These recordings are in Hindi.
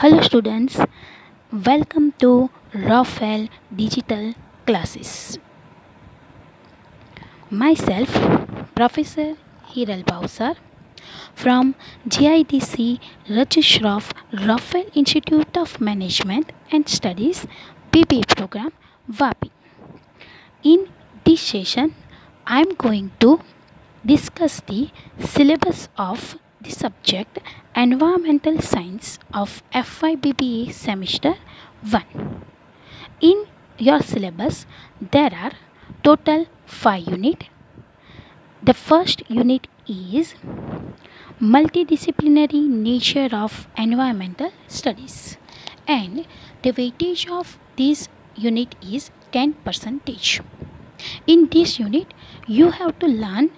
Hello students, welcome to Raphael Digital Classes. Myself, Professor Hiral Bausar from GIDC Registrar Raphael Institute of Management and Studies BBA program VAPI. In this session, I am going to discuss the syllabus of the subject Environmental Science of FYBBA Semester 1. In your syllabus, there are total 5 unit. The first unit is multidisciplinary nature of environmental studies and the weightage of this unit is 10 percentage in this unit you have to learn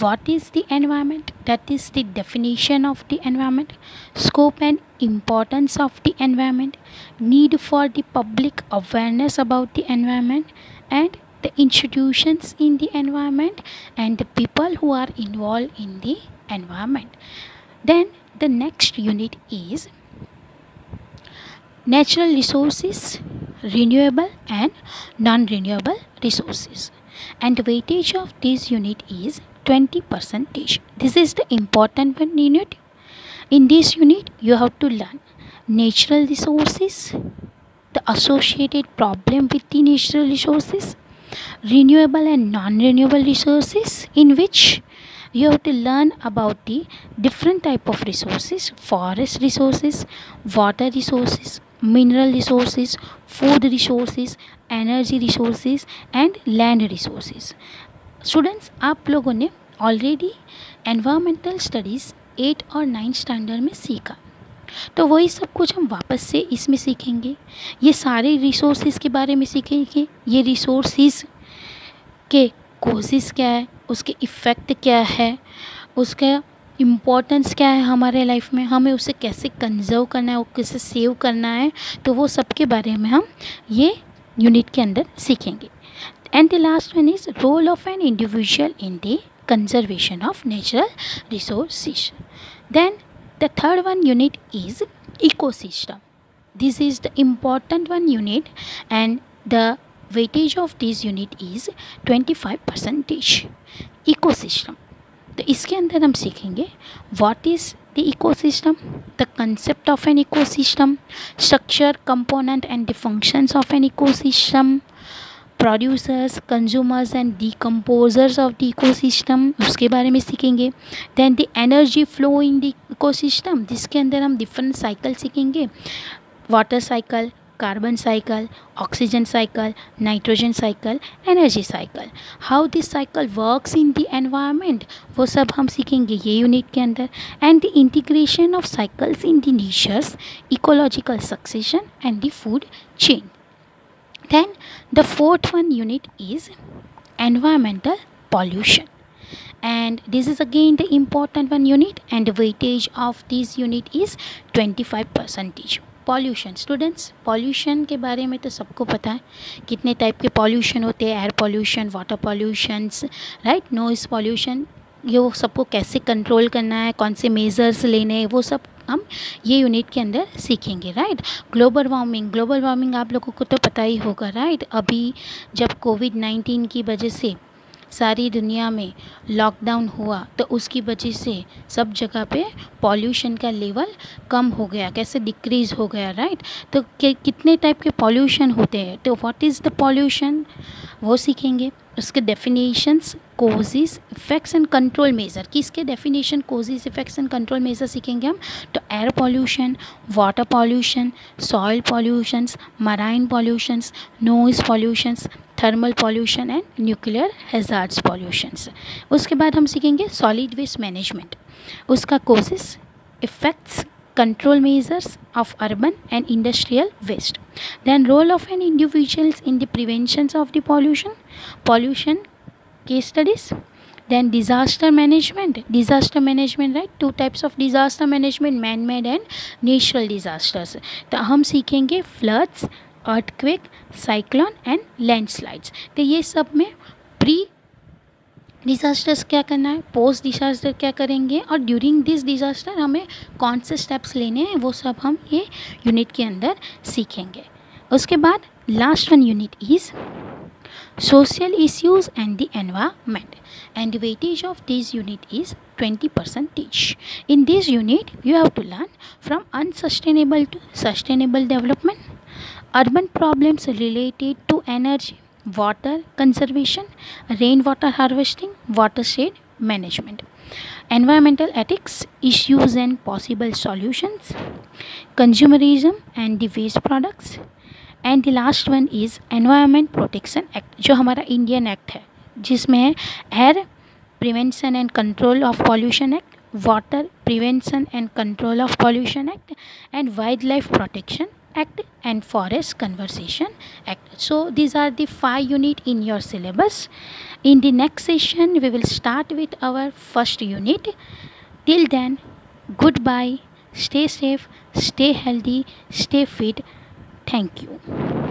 what is the environment that is the definition of the environment scope and importance of the environment need for the public awareness about the environment and the institutions in the environment and the people who are involved in the environment. Then the next unit is natural resources renewable and non-renewable resources. And the weightage of this unit is 20 percentage. This is the important one unit in this unit you have to learn natural resources the associated problem with the natural resources renewable and non-renewable resources in which you have to learn about the different type of resources forest resources water resources mineral resources, food resources energy resources and land resources students आप लोगों ने ऑलरेडी एनवायरमेंटल स्टडीज़ एट और नाइन्थ स्टैंडर्ड में सीखा। तो वही सब कुछ हम वापस से इसमें सीखेंगे। ये सारे रिसोर्सेज के बारे में सीखेंगे। ये रिसोर्सेज के कोजेस क्या है, उसके इफ़ेक्ट क्या है, उसका इम्पोर्टेंस क्या है हमारे लाइफ में? हमें उसे कैसे कंजर्व करना है और कैसे सेव करना है? तो वो सब के बारे में हम ये यूनिट के अंदर सीखेंगे। And the last one is role of an individual in the conservation of natural resources then the third one unit is ecosystem. This is the important one unit and the weightage of this unit is 25 percentage. Ecosystem. तो इसके अंदर हम सीखेंगे what is the ecosystem the concept of an ecosystem structure component and the functions of an ecosystem producers consumers and decomposers of the ecosystem उसके बारे में सीखेंगे। Then the energy flow in the ecosystem जिसके अंदर हम डिफरेंट साइकिल सीखेंगे। Water cycle carbon cycle oxygen cycle nitrogen cycle energy cycle how this cycle works in the environment वो सब हम सीखेंगे ये यूनिट के अंदर and the integration of cycles in the nature's ecological succession and the food chain then the fourth one unit is environmental pollution and this is again the important one unit and the weightage of this unit is 25 percentage pollution students pollution के बारे में तो सबको पता है। कितने टाइप के पॉल्यूशन होते हैं? Air pollution water pollutions right noise pollution ये वो सबको कैसे कंट्रोल करना है? कौन से मेज़र्स लेने हैं? वो सब हम ये यूनिट के अंदर सीखेंगे right global warming global warming आप लोगों को तो पता ही होगा राइट अभी जब कोविड नाइन्टीन की वजह से सारी दुनिया में लॉकडाउन हुआ तो उसकी वजह से सब जगह पे पॉल्यूशन का लेवल कम हो गया, कैसे डिक्रीज़ हो गया राइट तो कितने टाइप के पॉल्यूशन होते हैं? तो व्हाट इज़ द पॉल्यूशन वो सीखेंगे। उसके definitions causes effects and control measure किसके definition causes effects and control measure सीखेंगे हम? तो air pollution water pollution soil pollutions marine pollutions noise pollutions thermal pollution and nuclear hazards pollutions उसके बाद हम सीखेंगे सॉलिड वेस्ट मैनेजमेंट उसका causes effects control measures of urban and industrial waste then role of an individuals in the prevention of the pollution pollution के studies then disaster management disaster management right two types of disaster management man made and natural disasters तो हम सीखेंगे floods earthquake cyclone and landslides तो ये सब में प्री डिजास्टर्स क्या करना है? पोस्ट डिजास्टर क्या करेंगे? और ड्यूरिंग दिस डिजास्टर हमें कौन से स्टेप्स लेने हैं? वो सब हम ये यूनिट के अंदर सीखेंगे। उसके बाद last one unit is social issues and the environment and weightage of this unit is 20 percentage in this unit you have to learn from unsustainable to sustainable development urban problems related to energy water conservation rain water harvesting water shed management environmental ethics issues and possible solutions consumerism and the waste products and the last one is environment protection act जो हमारा इंडियन एक्ट है, जिसमें है air prevention and control of pollution act water prevention and control of pollution act and wild life protection act and forest conservation act. So these are the five unit in your syllabus. In the next session we will start with our first unit. Till then goodbye. Stay safe stay healthy stay fit. Thank you.